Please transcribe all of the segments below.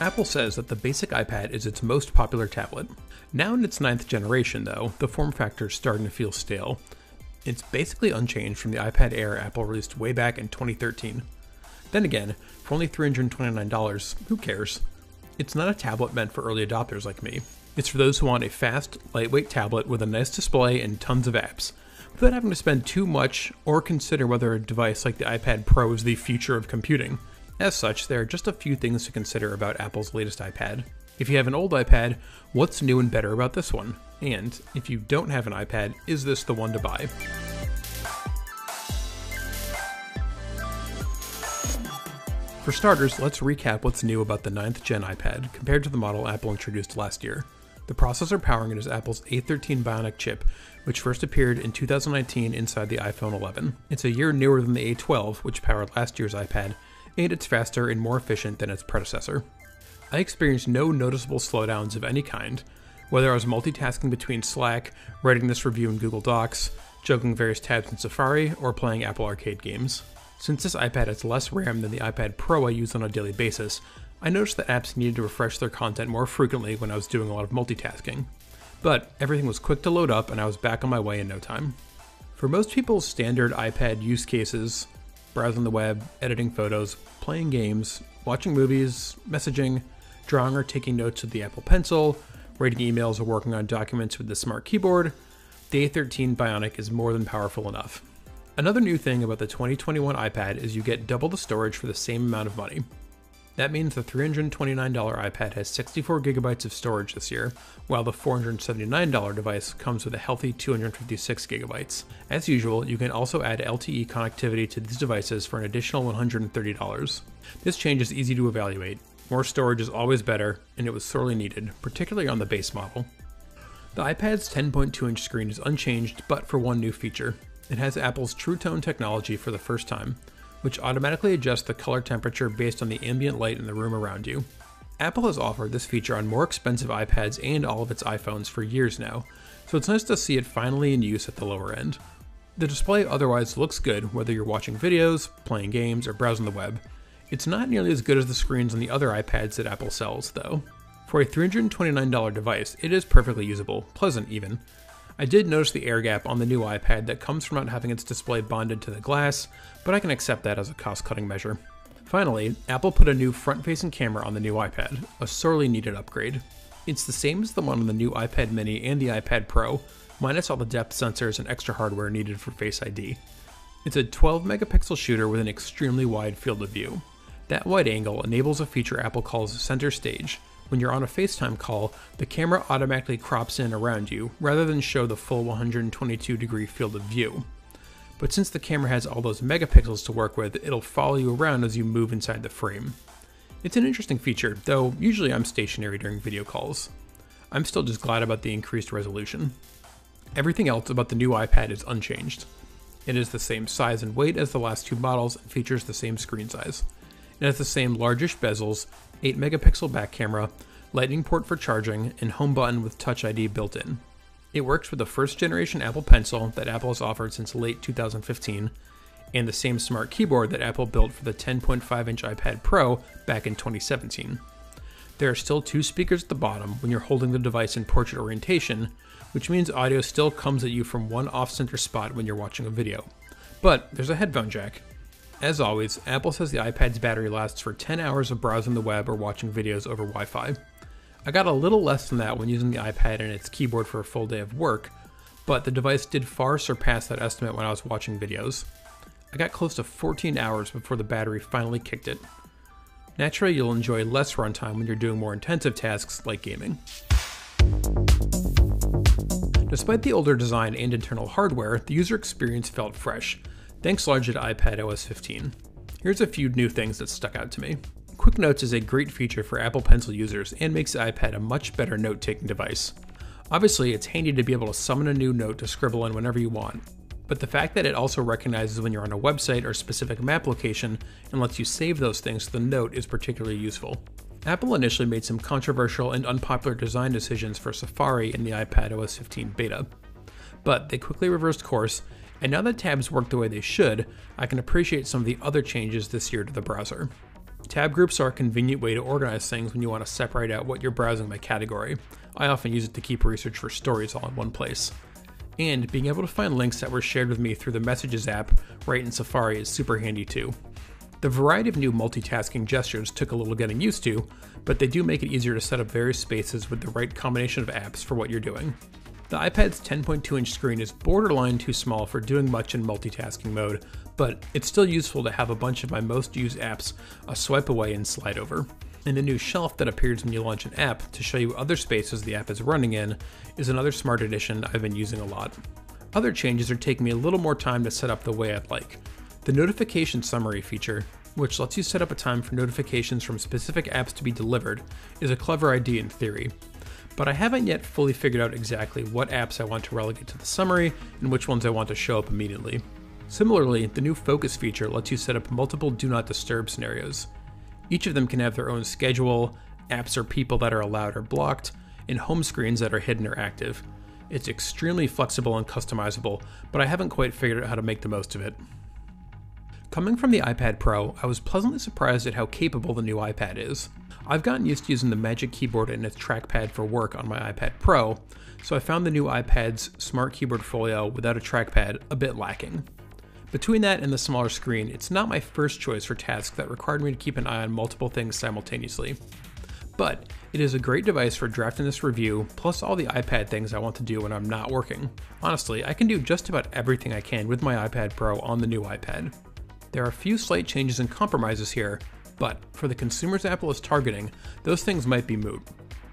Apple says that the basic iPad is its most popular tablet. Now in its ninth generation, though, the form factor is starting to feel stale. It's basically unchanged from the iPad Air Apple released way back in 2013. Then again, for only $329, who cares? It's not a tablet meant for early adopters like me. It's for those who want a fast, lightweight tablet with a nice display and tons of apps, without having to spend too much or consider whether a device like the iPad Pro is the future of computing. As such, there are just a few things to consider about Apple's latest iPad. If you have an old iPad, what's new and better about this one? And if you don't have an iPad, is this the one to buy? For starters, let's recap what's new about the 9th gen iPad compared to the model Apple introduced last year. The processor powering it is Apple's A13 Bionic chip, which first appeared in 2019 inside the iPhone 11. It's a year newer than the A12, which powered last year's iPad, and it's faster and more efficient than its predecessor. I experienced no noticeable slowdowns of any kind, whether I was multitasking between Slack, writing this review in Google Docs, juggling various tabs in Safari, or playing Apple Arcade games. Since this iPad has less RAM than the iPad Pro I use on a daily basis, I noticed that apps needed to refresh their content more frequently when I was doing a lot of multitasking. But everything was quick to load up and I was back on my way in no time. For most people's standard iPad use cases, browsing the web, editing photos, playing games, watching movies, messaging, drawing or taking notes with the Apple Pencil, writing emails, or working on documents with the Smart Keyboard, the A13 Bionic is more than powerful enough. Another new thing about the 2021 iPad is you get double the storage for the same amount of money. That means the $329 iPad has 64 gigabytes of storage this year, while the $479 device comes with a healthy 256 gigabytes. As usual, you can also add LTE connectivity to these devices for an additional $130. This change is easy to evaluate. More storage is always better, and it was sorely needed, particularly on the base model. The iPad's 10.2 inch screen is unchanged but for one new feature. It has Apple's True Tone technology for the first time, which automatically adjusts the color temperature based on the ambient light in the room around you. Apple has offered this feature on more expensive iPads and all of its iPhones for years now, so it's nice to see it finally in use at the lower end. The display otherwise looks good whether you're watching videos, playing games, or browsing the web. It's not nearly as good as the screens on the other iPads that Apple sells, though. For a $329 device, it is perfectly usable, pleasant even, I did notice the air gap on the new iPad that comes from not having its display bonded to the glass, but I can accept that as a cost cutting measure. Finally, Apple put a new front facing camera on the new iPad, a sorely needed upgrade. It's the same as the one on the new iPad mini and the iPad Pro, minus all the depth sensors and extra hardware needed for Face ID. It's a 12 megapixel shooter with an extremely wide field of view. That wide angle enables a feature Apple calls center stage, when you're on a FaceTime call, the camera automatically crops in around you rather than show the full 122 degree field of view. But since the camera has all those megapixels to work with, it'll follow you around as you move inside the frame. It's an interesting feature, though usually I'm stationary during video calls. I'm still just glad about the increased resolution. Everything else about the new iPad is unchanged. It is the same size and weight as the last two models and features the same screen size. It has the same largish bezels, 8 megapixel back camera, lightning port for charging, and home button with Touch ID built in. It works with the first generation Apple Pencil that Apple has offered since late 2015, and the same smart keyboard that Apple built for the 10.5 inch iPad Pro back in 2017. There are still two speakers at the bottom when you're holding the device in portrait orientation, which means audio still comes at you from one off center spot when you're watching a video. But there's a headphone jack, as always, Apple says the iPad's battery lasts for 10 hours of browsing the web or watching videos over Wi Fi. I got a little less than that when using the iPad and its keyboard for a full day of work, but the device did far surpass that estimate when I was watching videos. I got close to 14 hours before the battery finally kicked it. Naturally, you'll enjoy less runtime when you're doing more intensive tasks like gaming. Despite the older design and internal hardware, the user experience felt fresh, Thanks largely to iPad OS 15. Here's a few new things that stuck out to me. Quick Notes is a great feature for Apple Pencil users and makes the iPad a much better note taking device. Obviously, it's handy to be able to summon a new note to scribble in whenever you want, but the fact that it also recognizes when you're on a website or specific map location and lets you save those things to the note is particularly useful. Apple initially made some controversial and unpopular design decisions for Safari in the iPad OS 15 beta, but they quickly reversed course and now that tabs work the way they should, I can appreciate some of the other changes this year to the browser. Tab groups are a convenient way to organize things when you want to separate out what you're browsing by category. I often use it to keep research for stories all in one place. And being able to find links that were shared with me through the Messages app right in Safari is super handy too. The variety of new multitasking gestures took a little getting used to, but they do make it easier to set up various spaces with the right combination of apps for what you're doing. The iPad's 10.2 inch screen is borderline too small for doing much in multitasking mode, but it's still useful to have a bunch of my most used apps a swipe away and slide over. And the new shelf that appears when you launch an app to show you other spaces the app is running in is another smart addition I've been using a lot. Other changes are taking me a little more time to set up the way I'd like, the notification summary feature, which lets you set up a time for notifications from specific apps to be delivered, is a clever idea in theory. But I haven't yet fully figured out exactly what apps I want to relegate to the summary and which ones I want to show up immediately. Similarly, the new focus feature lets you set up multiple do not disturb scenarios. Each of them can have their own schedule, apps or people that are allowed or blocked, and home screens that are hidden or active. It's extremely flexible and customizable, but I haven't quite figured out how to make the most of it. Coming from the iPad Pro, I was pleasantly surprised at how capable the new iPad is. I've gotten used to using the Magic Keyboard and its trackpad for work on my iPad Pro, so I found the new iPad's Smart Keyboard Folio without a trackpad a bit lacking. Between that and the smaller screen, it's not my first choice for tasks that required me to keep an eye on multiple things simultaneously. But it is a great device for drafting this review, plus all the iPad things I want to do when I'm not working. Honestly, I can do just about everything I can with my iPad Pro on the new iPad. There are a few slight changes and compromises here, but for the consumers Apple is targeting, those things might be moot.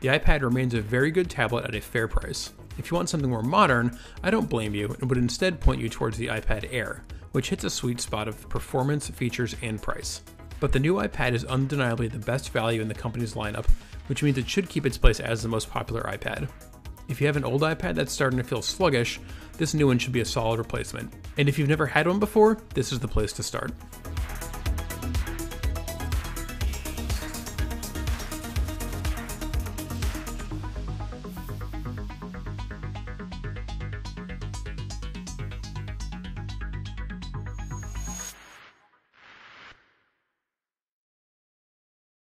The iPad remains a very good tablet at a fair price. If you want something more modern, I don't blame you and would instead point you towards the iPad Air, which hits a sweet spot of performance, features, and price. But the new iPad is undeniably the best value in the company's lineup, which means it should keep its place as the most popular iPad. If you have an old iPad that's starting to feel sluggish, this new one should be a solid replacement. And if you've never had one before, this is the place to start.